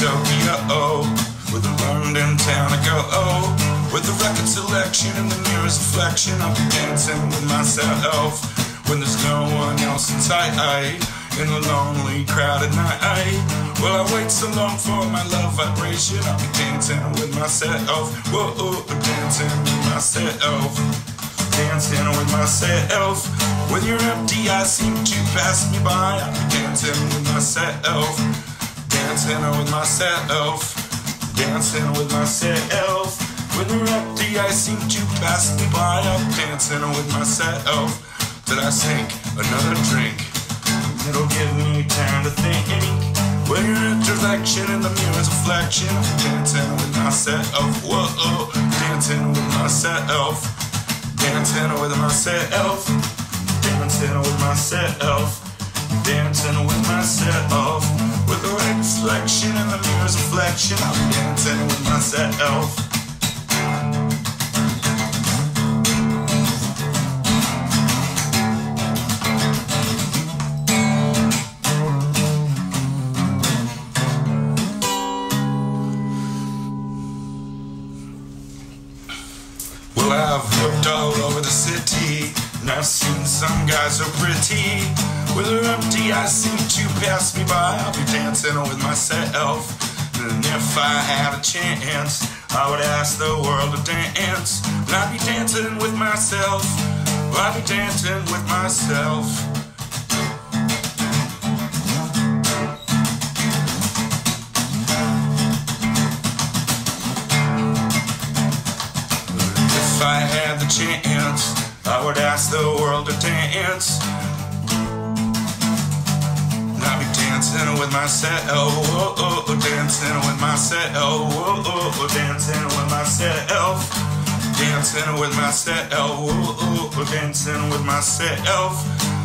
Tokyo, oh, with a London town I go, oh, with the record selection and the mirror's reflection, I'll be dancing with myself when there's no one else in sight. In a lonely, crowded night, Will I wait so long for my love vibration. I'll be dancing with myself, whoa, oh, dancing with myself dancing with myself. When you're empty, I seem to pass me by. I'm dancing with myself. Dancing with myself. Dancing with myself. When you're empty, I seem to pass me by. I'm dancing with myself. Did I sink another drink? It'll give me time to think. When you're reflection in the mirror's reflection, I'm dancing with myself. Whoa, dancing with myself. Dancing with myself. Dancing with myself. Dancing with myself. Mirror's I'm dancing with myself. Well, I've looked all over the city, and I've seen some guys so pretty. With her empty, I seem to pass me by. I'll be dancing with myself. And if I had a chance, I would ask the world to dance. And I'd be dancing with myself. I'd be dancing with myself. If I had the chance, I would ask the world to dance. With myself, oh, oh, oh, oh, dancing with myself, oh, oh, oh, oh, dancing with myself, dancing with myself, oh, oh, oh, oh, dancing with myself.